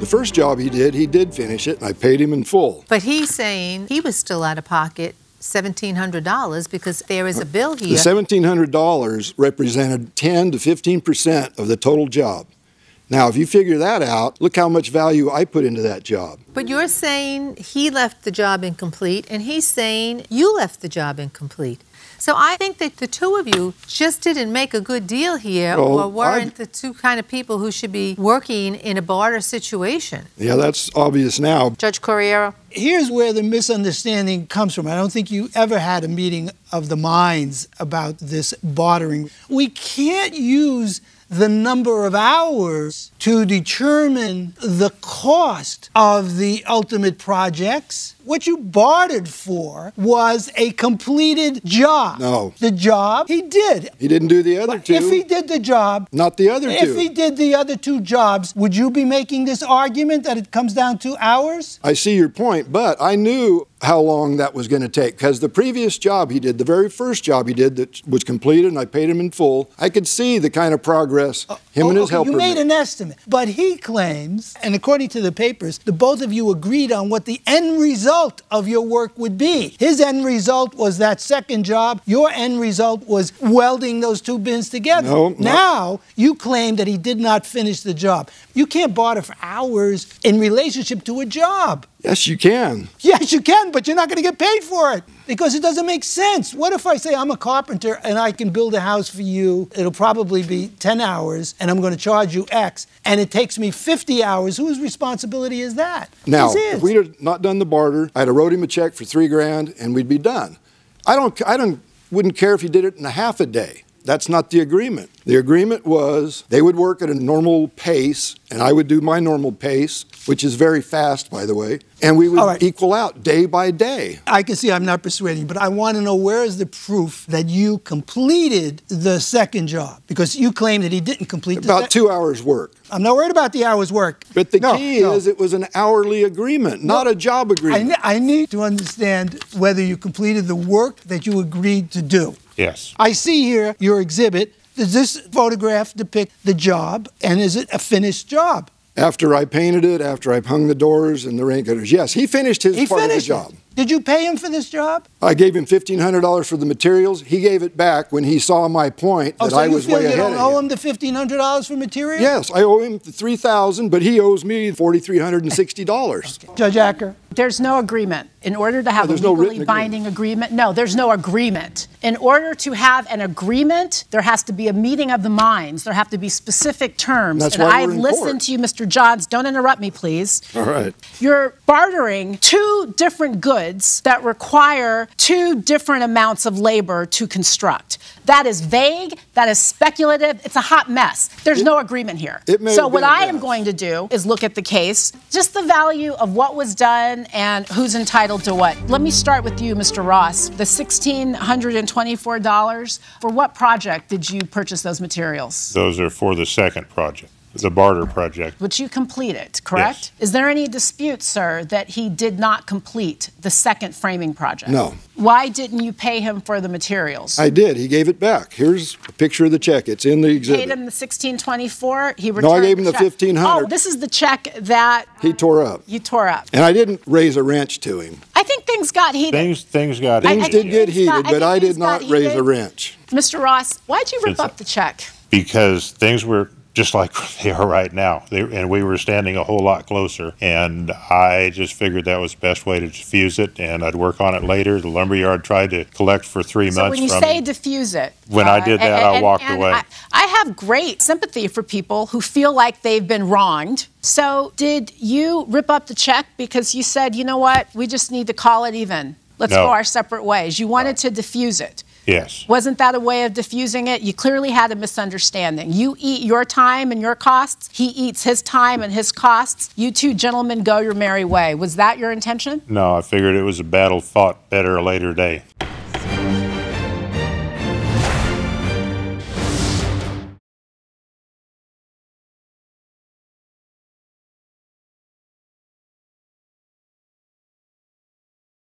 The first job he did, he did finish it, and I paid him in full. But he's saying he was still out of pocket $1,700 because there is a bill here. The here. $1,700 represented 10 to 15 percent of the total job. Now, if you figure that out, look how much value I put into that job. But you're saying he left the job incomplete, and he's saying you left the job incomplete. So I think that the two of you just didn't make a good deal here, Oh, or weren't I've- the two kind of people who should be working in a barter situation. Yeah, that's obvious now. Judge Corriero? Here's where the misunderstanding comes from. I don't think you ever had a meeting of the minds about this bartering. We can't use the number of hours to determine the cost of the ultimate projects. What you bartered for was a completed job. No. The job he did. He didn't do the other two. If he did the job, not the other if two. he did the other two jobs, would you be making this argument that it comes down to hours? I see your point, but I knew how long that was going to take because the previous job he did, the very first job he did that was completed and I paid him in full, I could see the kind of progress uh, him and Oh, his okay, helper You made made. an estimate, but he claims, and according to the papers, the both of you agreed on what the end result of your work would be. His end result was that second job. Your end result was welding those two bins together. No, not- now you claim that he did not finish the job. You can't barter for hours in relationship to a job. Yes, you can. Yes, you can, but you're not going to get paid for it because it doesn't make sense. What if I say I'm a carpenter and I can build a house for you? It'll probably be 10 hours and I'm going to charge you X and it takes me 50 hours. Whose responsibility is that? Now, if we'd not done the barter, I'd have wrote him a check for three grand and we'd be done. I don't, I don't, wouldn't care if he did it in a half a day. That's not the agreement. The agreement was they would work at a normal pace and I would do my normal pace, which is very fast, by the way, and we would right. equal out day by day. I can see I'm not persuading, but I want to know where is the proof that you completed the second job? Because you claim that he didn't complete the About sec- two hours work. I'm not worried about the hours work. But the No, key no. is it was an hourly agreement, not a job I, agreement. ne- I need to understand whether you completed the work that you agreed to do. Yes. I see here your exhibit. Does this photograph depict the job, and is it a finished job? After I painted it, after I hung the doors and the rain gutters, yes, he finished his He part finished of the job. it. Did you pay him for this job? I gave him fifteen hundred dollars for the materials. He gave it back when he saw my point Oh, that so I was feel way you ahead don't of owe him. him the fifteen hundred dollars for materials? Yes, I owe him the three thousand, but he owes me forty three hundred and sixty dollars. Judge Acker. There's no agreement. In order to have a there's no written binding agreement, no, there's no agreement. In order to have an agreement, there has to be a meeting of the minds. There have to be specific terms. That's and why I've listened court. to you, Mr. Johns. Don't interrupt me, please. All right. You're bartering two different goods that require two different amounts of labor to construct. That is vague, that is speculative, it's a hot mess. There's no agreement here. it may so, what I am going to do is look at the case, just the value of what was done and who's entitled to what. Let me start with you, Mr. Ross. The $1,624, for what project did you purchase those materials? Those are for the second project, the barter project. Which you completed, correct? Is there any dispute, sir, that he did not complete the second framing project? No. Why didn't you pay him for the materials? I did. He gave it back. Here's a picture of the check. It's in the exhibit. paid him the 1624. He returned No, I gave him the check. 1500. Oh, this is the check that He tore up. you tore up. And I didn't raise a wrench to him. I think things got heated. Things, things got I- I Things did get heated, I but think I did not got raise a wrench. Mr. Ross, why'd you rip Since- up the check? because things were just like they are right now. They, and we were standing a whole lot closer. And I just figured that was the best way to diffuse it, and I'd work on it later. The lumberyard tried to collect for three So months when you say me. diffuse it, uh, When I did that, I walked away. I, I have great sympathy for people who feel like they've been wronged. So did you rip up the check because you said, you know what, we just need to call it even. Let's No. go our separate ways. You wanted to diffuse it. Yes. Wasn't that a way of diffusing it? You clearly had a misunderstanding. You eat your time and your costs. He eats his time and his costs. You two gentlemen go your merry way. Was that your intention? No, I figured it was a battle fought better a later day.